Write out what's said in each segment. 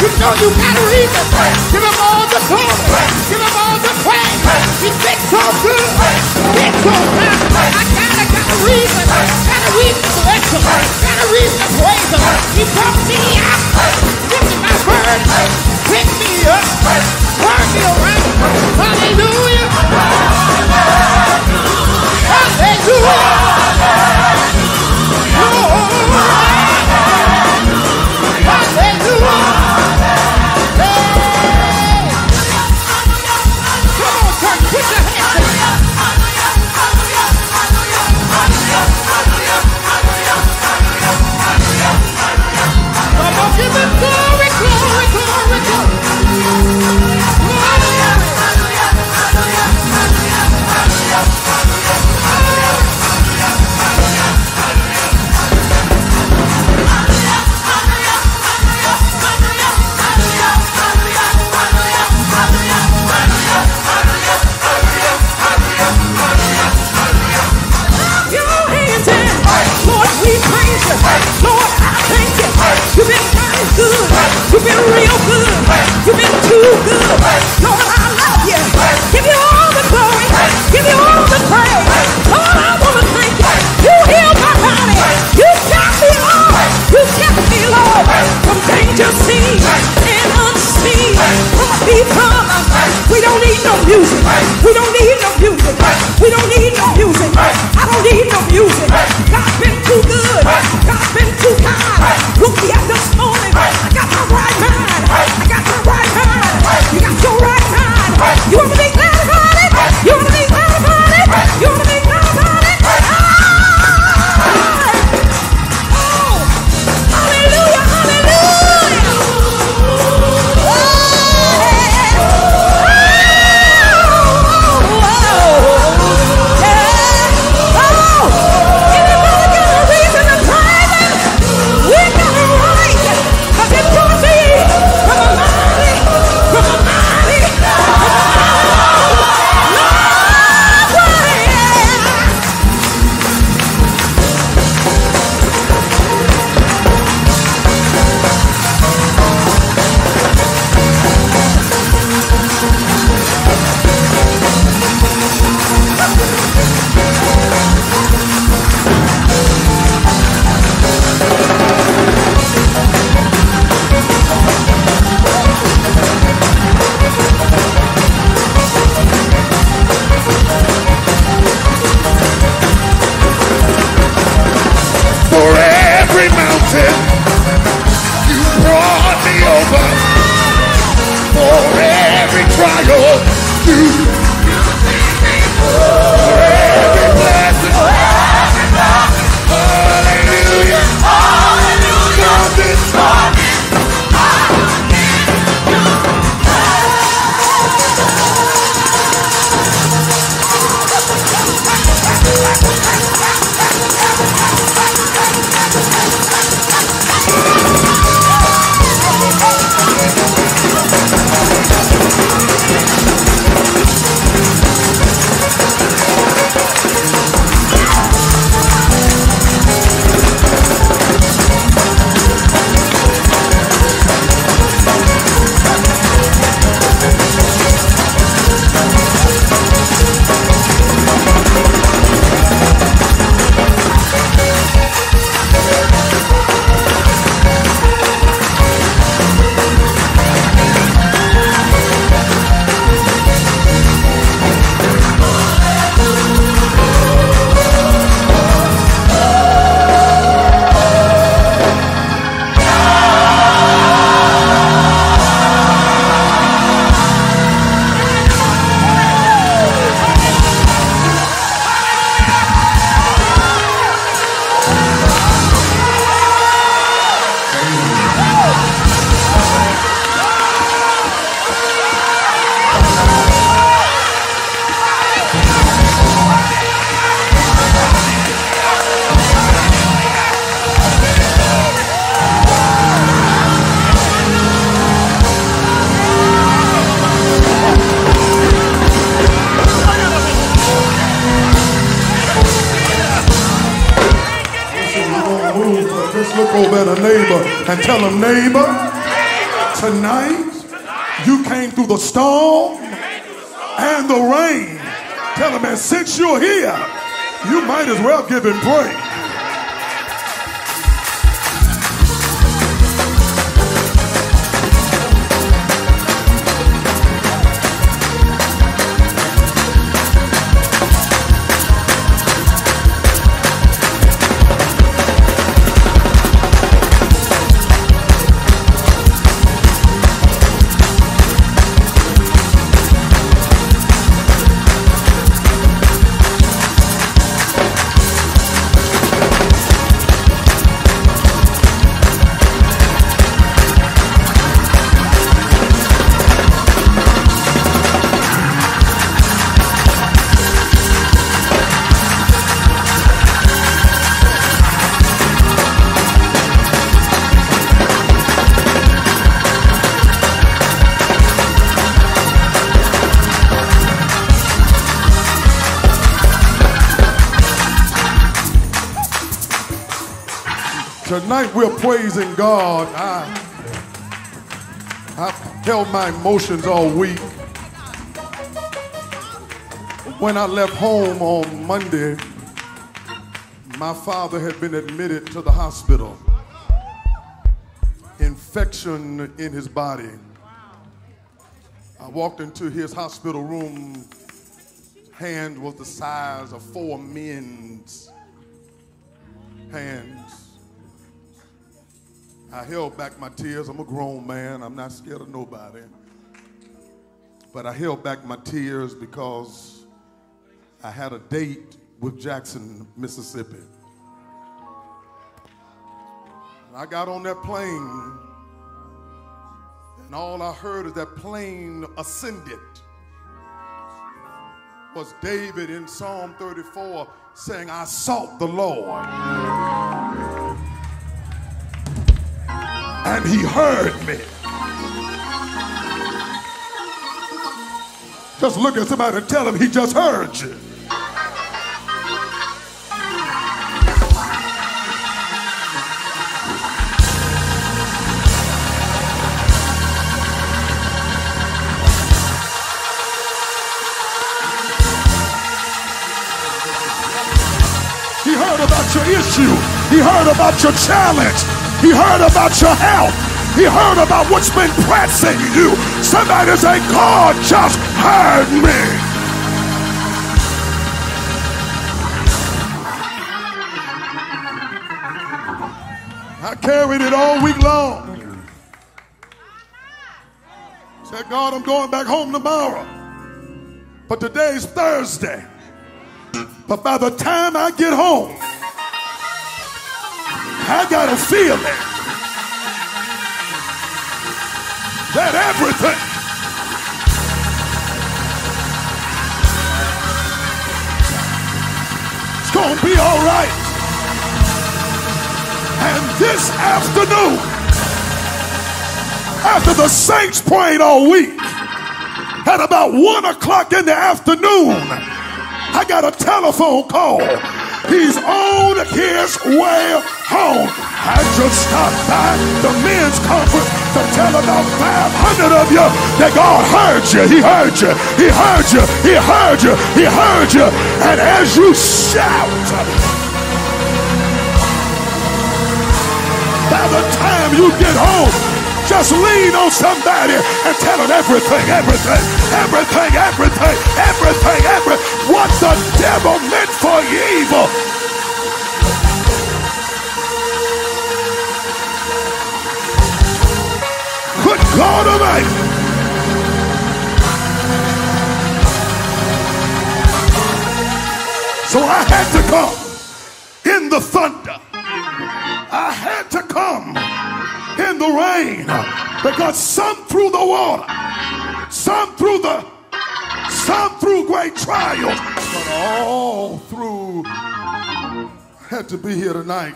You know you gotta read the prayer. Give him all the glory. Give him all the praise. He did so good. Did so good. I gotta, gotta read the Gotta read the blessing. Gotta read the praise. He brought me out. Give me my word. Pick me up. No! to a neighbor and tell a neighbor, tonight you came through the storm and the rain. Tell him, man, since you're here, you might as well give him praise. Tonight we're praising God. I, I've held my emotions all week. When I left home on Monday, my father had been admitted to the hospital. Infection in his body. I walked into his hospital room. Hand was the size of four men's hands. I held back my tears. I'm a grown man. I'm not scared of nobody. But I held back my tears because I had a date with Jackson, Mississippi. I got on that plane, and all I heard is that plane ascended. Was David in Psalm 34 saying, I sought the Lord and he heard me. Just look at somebody and tell him he just heard you. He heard about your issue. He heard about your challenge. He heard about your health. He heard about what's been pressing you. Somebody say, God just heard me. I carried it all week long. Said, God, I'm going back home tomorrow. But today's Thursday. But by the time I get home, I got a feeling that everything is going to be all right. And this afternoon, after the saints prayed all week, at about one o'clock in the afternoon, I got a telephone call. He's on his way home. I just stopped by the men's conference to tell about 500 of you that God heard you. He heard you. He heard you. He heard you. He heard you. And as you shout, by the time you get home, just lean on somebody and tell them everything, everything, everything, everything, everything, everything. What the devil meant for evil God Almighty. So I had to come in the thunder. I had to come in the rain because some through the water, some through the, some through great trials, but all through had to be here tonight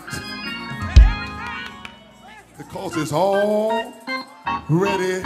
because it's all ready.